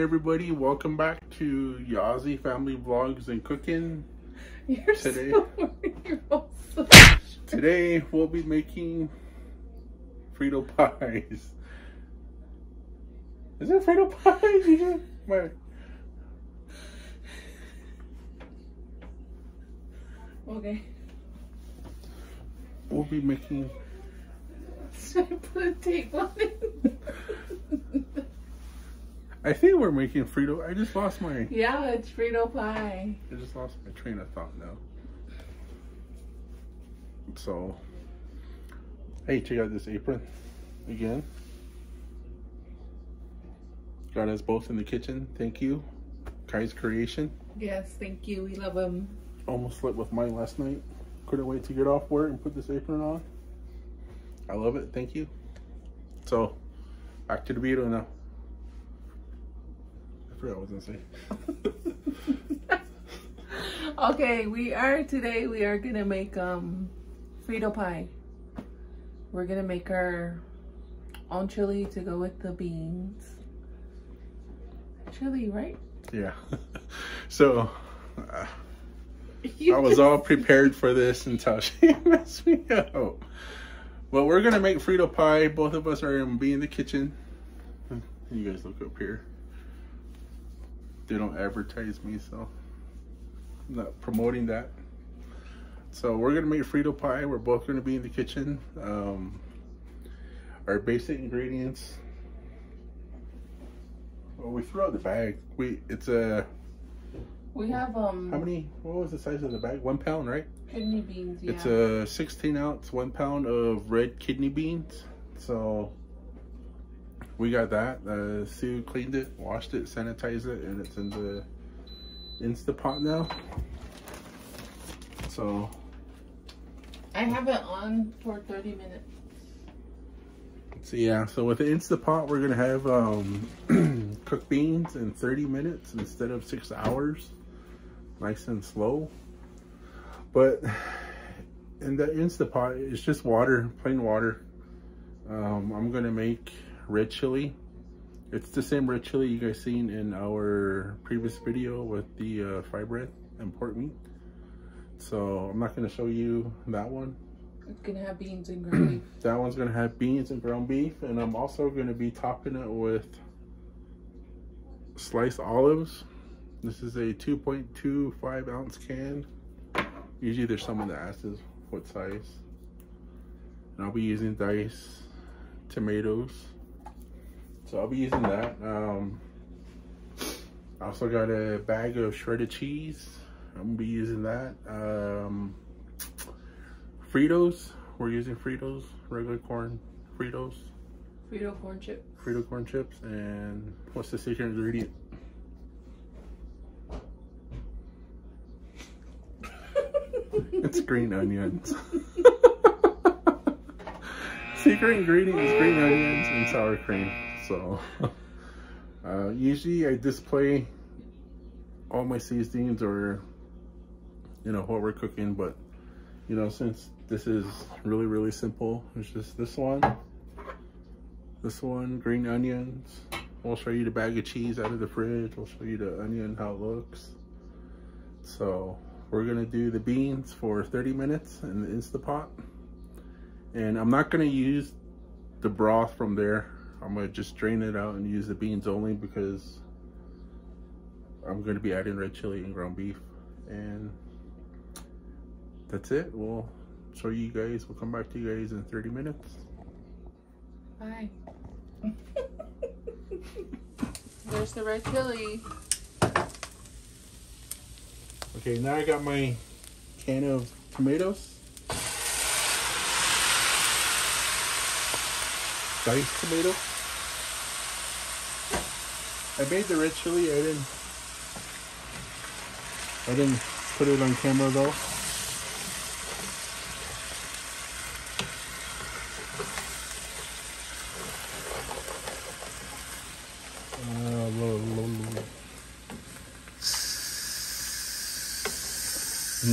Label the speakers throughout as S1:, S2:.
S1: everybody. Welcome back to Yazzie Family Vlogs and Cooking.
S2: You're
S1: Today-
S2: so so
S1: Today we'll be making Frito pies. Is it Frito pies? My-
S2: Okay.
S1: We'll be making
S2: Should I put a tape on it?
S1: I think we're making Frito. I just lost my
S2: yeah, it's Frito pie.
S1: I just lost my train of thought now. So hey, check out this apron again. Got us both in the kitchen. Thank you. Kai's creation.
S2: Yes, thank you. We love them.
S1: Almost slept with mine last night. Couldn't wait to get off work and put this apron on. I love it. Thank you. So, back to the video now. Forgot what I was gonna say.
S2: okay, we are today. We are gonna make um Frito pie. We're gonna make our own chili to go with the beans. Chili, right?
S1: Yeah. so, uh, I was all prepared for this until she messed me up. Well, we're gonna make Frito pie. Both of us are gonna be in the kitchen. You guys look up here. They don't advertise me, so I'm not promoting that. So we're gonna make Frito pie. We're both gonna be in the kitchen. Um, our basic ingredients. Well, we threw out the bag. We it's a
S2: we have um
S1: how many? What was the size of the bag? One pound, right?
S2: kidney beans. Yeah.
S1: It's a 16 ounce, one pound of red kidney beans. So we got that. Uh, Sue cleaned it, washed it, sanitized it, and it's in the Instapot now. So
S2: I have it on for 30 minutes.
S1: So yeah, so with the Instapot, we're gonna have um, cooked beans in 30 minutes instead of six hours, nice and slow. But in the Instapot, it's just water, plain water. Um, I'm gonna make red chili. It's the same red chili you guys seen in our previous video with the uh, fry bread and pork meat. So I'm not gonna show you that one.
S2: It's gonna have beans and ground beef.
S1: That one's gonna have beans and ground beef, and I'm also gonna be topping it with sliced olives. This is a 2.25 ounce can. Usually there's someone that asks what size. And I'll be using diced tomatoes. So I'll be using that. Um, I also got a bag of shredded cheese. I'm gonna be using that. Um, Fritos. We're using Fritos, regular corn Fritos,
S2: Frito corn chip.
S1: Frito corn chips, and what's the secret ingredient? It's green onions. secret ingredient is green onions and sour cream. So, uh, usually I display all my seasonings or, you know, what we're cooking, but you know, since this is really, really simple, it's just this one, this one, green onions. We'll show you the bag of cheese out of the fridge. We'll show you the onion, how it looks. So we're gonna do the beans for 30 minutes in the Instapot. And I'm not gonna use the broth from there. I'm gonna just drain it out and use the beans only because I'm gonna be adding red chili and ground beef. And that's it. We'll show you guys. We'll come back to you guys in 30 minutes.
S2: Bye. There's the red chili.
S1: Okay, now I got my can of tomatoes. Diced tomato. I made the red chili. I didn't. I didn't put it on camera though. Uh,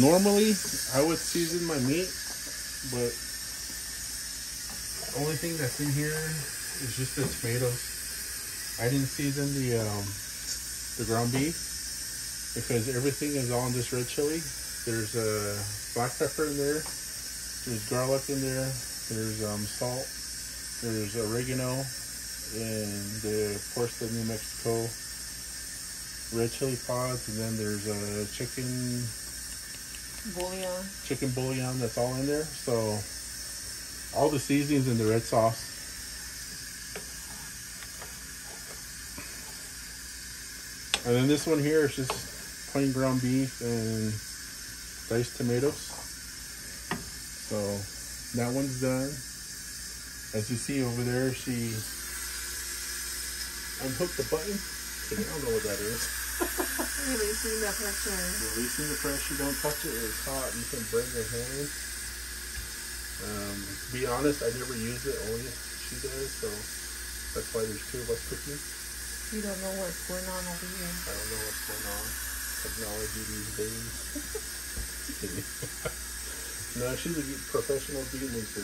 S1: Normally, I would season my meat, but only thing that's in here is just the tomatoes. I didn't season the um, the ground beef because everything is all in this red chili. There's a uh, black pepper in there. There's garlic in there. There's um, salt. There's oregano. And the, of course the New Mexico red chili pods. And then there's a chicken
S2: bouillon.
S1: Chicken bouillon that's all in there. So all the seasonings in the red sauce. And then this one here is just plain ground beef and diced tomatoes. So that one's done. As you see over there, she unhooked the button. I don't know what that is.
S2: Releasing the pressure.
S1: Releasing the pressure. Don't touch it. It's hot. You can burn your hand. Um, to be honest, I never use it. Only she does. So that's why there's two of us cooking.
S2: You don't know what's going on over here.
S1: I don't know what's going on technology these days. no, she's a professional maker, so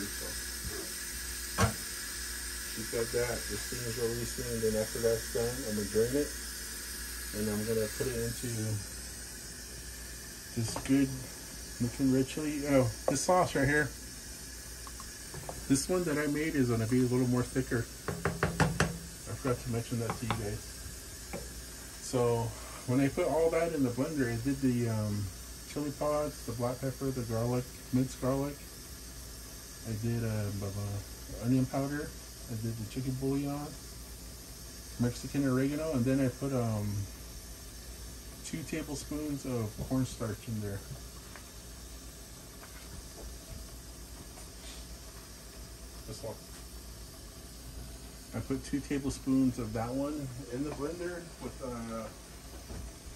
S1: she's got that. The steam's releasing, and then after that's done, I'm gonna drain it, and I'm gonna put it into this good looking red chili. Oh, this sauce right here. This one that I made is gonna be a little more thicker. Forgot to mention that to you guys. So when I put all that in the blender, I did the um, chili pods, the black pepper, the garlic, minced garlic. I did uh, onion powder. I did the chicken bouillon, Mexican oregano, and then I put um, two tablespoons of cornstarch in there. This one. I put two tablespoons of that one in the blender with uh,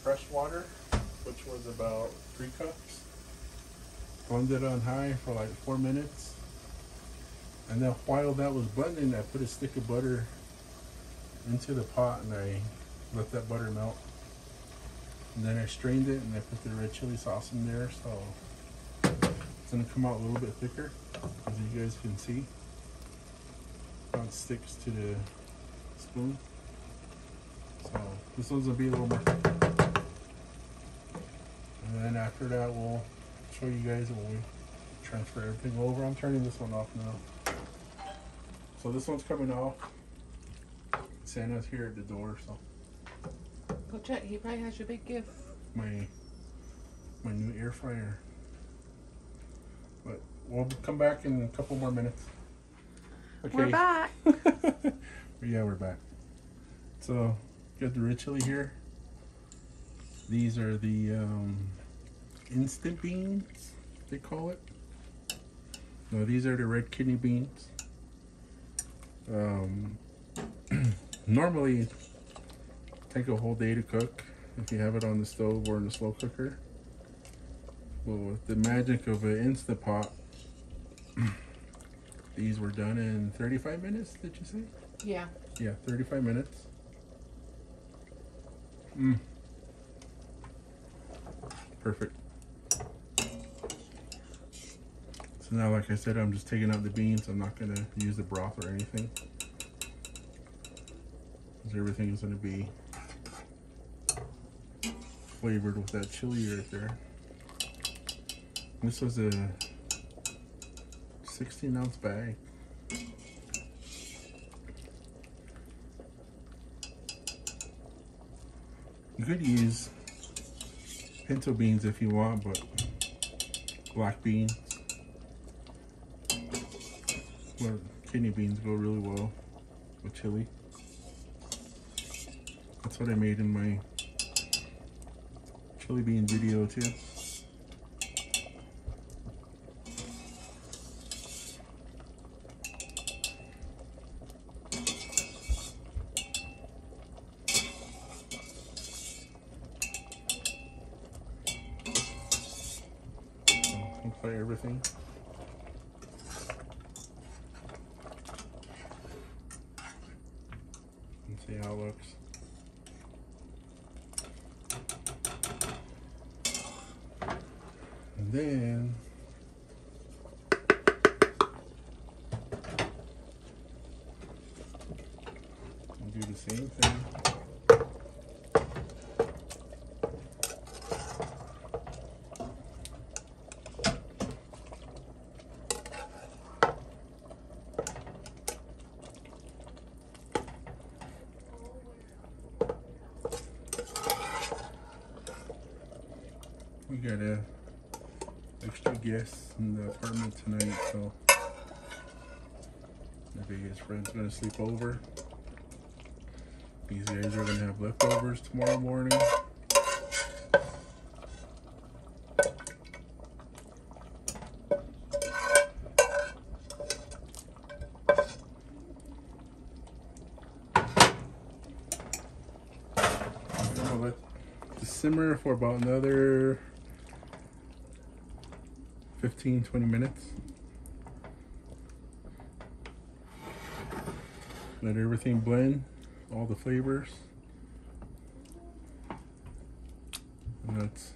S1: fresh water, which was about three cups. Blended on high for like four minutes. And then while that was blending, I put a stick of butter into the pot and I let that butter melt. And then I strained it and I put the red chili sauce in there. So it's gonna come out a little bit thicker, as you guys can see. It sticks to the spoon. So this one's gonna be a little more and then after that, we'll show you guys when we transfer everything over. I'm turning this one off now. So this one's coming off. Santa's here at the door, so.
S2: Go check. He probably has your big gift.
S1: My my new air fryer. But we'll come back in a couple more minutes.
S2: Okay. We're back.
S1: yeah, we're back. So, got the red chili here. These are the um, instant beans, they call it. No, these are the red kidney beans. Um, normally, take a whole day to cook if you have it on the stove or in the slow cooker. Well, with the magic of an Instant Pot, these were done in 35 minutes, did you say?
S2: Yeah.
S1: Yeah, 35 minutes. Mm. Perfect. So now, like I said, I'm just taking out the beans. I'm not going to use the broth or anything. Because everything is going to be flavored with that chili right there. This was a 16 ounce bag. You could use pinto beans if you want, but black beans or kidney beans go really well with chili. That's what I made in my chili bean video too. Play everything. And see how it looks. And then do the same thing. Got a extra guest in the apartment tonight, so maybe his friend's gonna sleep over. These guys are gonna have leftovers tomorrow morning. simmer for about another 15 20 minutes. Let everything blend all the flavors. And that's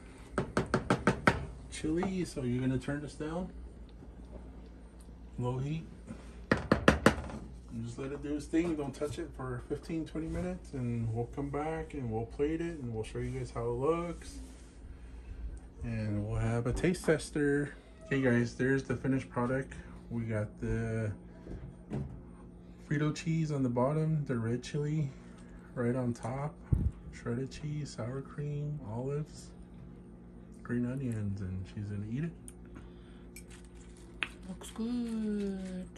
S1: chili so you're gonna turn this down. Low heat. And just let it do its thing don't touch it for 15 20 minutes and we'll come back and we'll plate it and we'll show you guys how it looks. And we'll have a taste tester okay guys there's the finished product. We got the Frito cheese on the bottom the red chili right on top shredded cheese sour cream olives green onions and she's gonna eat it.
S2: Looks good.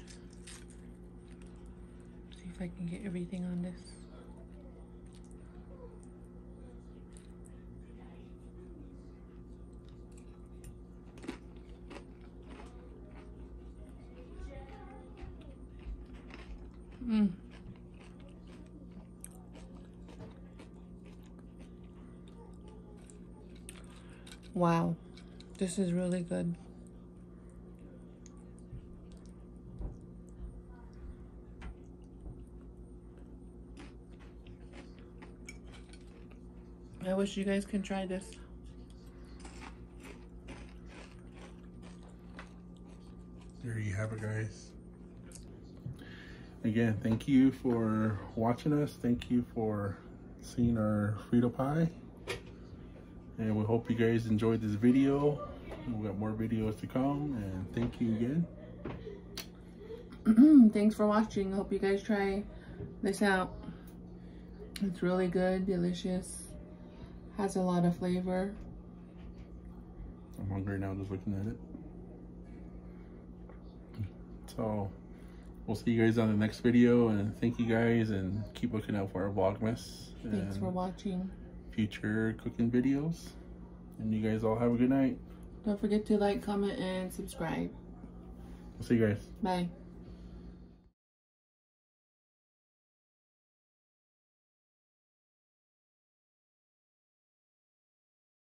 S2: See if I can get everything on this Mm. Wow, this is really good. I wish you guys can try this.
S1: There you have it, guys again, thank you for watching us. Thank you for seeing our Frito pie. And we hope you guys enjoyed this video. We got more videos to come. And thank you again. Mm-hmm.
S2: Thanks for watching. I hope you guys try this out. It's really good, delicious. Has a lot of flavor.
S1: I'm hungry now just looking at it. So we'll see you guys on the next video and thank you guys and keep looking out for our vlogmas
S2: thanks for watching
S1: future cooking videos. And you guys all have a good night.
S2: Don't forget to like comment and subscribe.
S1: We'll see you guys.
S2: Bye